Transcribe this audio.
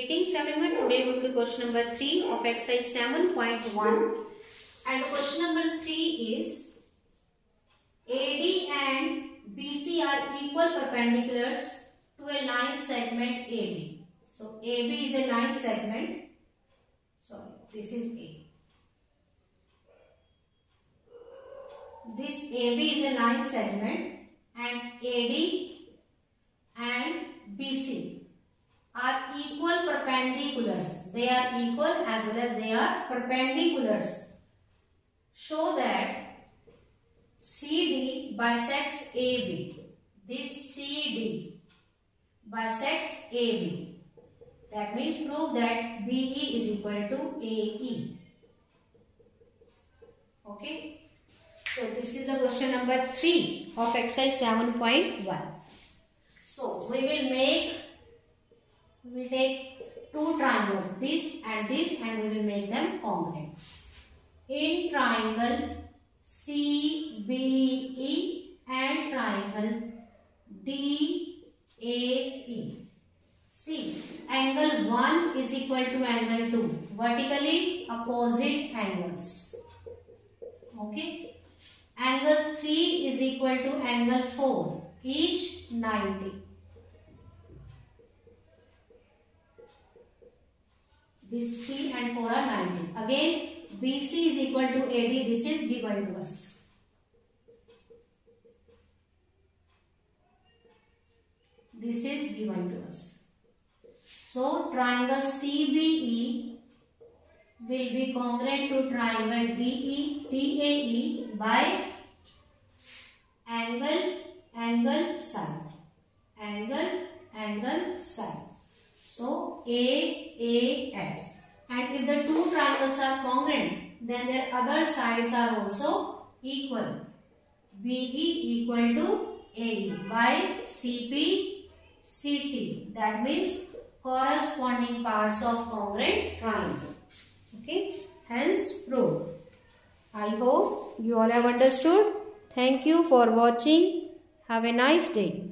Greetings everyone. Today we will do question number 3 of exercise 7.1 and question number 3 is AD and BC are equal perpendiculars to a line segment AB. So AB is a line segment. Sorry, this is A. This AB is a line segment and AD and BC are equal perpendiculars. They are equal as well as they are perpendiculars. Show that CD bisects AB. This CD bisects AB. That means prove that BE is equal to AE. Okay. So this is the question number 3 of exercise 7.1. So we will make we will take two triangles, this and this and we will make them congruent. In triangle CBE and triangle DAE. See, angle 1 is equal to angle 2. Vertically opposite angles. Okay. Angle 3 is equal to angle 4. Each 90. This 3 and 4 are 90. Again, BC is equal to AD. This is given to us. This is given to us. So, triangle CBE will be congruent to triangle DE, DAE by angle, angle, side. Angle, angle, side. AAS. And if the two triangles are congruent, then their other sides are also equal. BE equal to AE by CP, CT. That means corresponding parts of congruent triangle. Okay. Hence, proved. I hope you all have understood. Thank you for watching. Have a nice day.